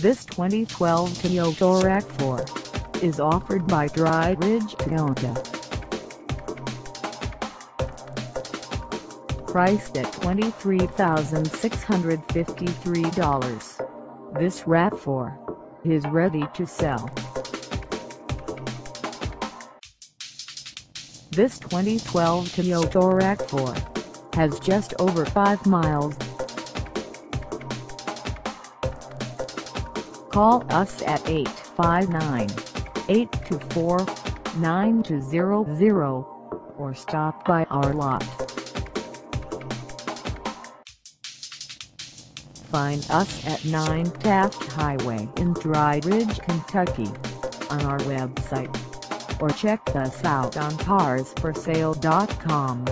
This 2012 Toyota RAV4 is offered by Dry Ridge Toyota. Priced at $23,653, this RAV4 is ready to sell. This 2012 Toyota RAV4 has just over 5 miles Call us at 859-824-9200 or stop by our lot. Find us at 9 Taft Highway in Dry Ridge, Kentucky on our website or check us out on carsforsale.com.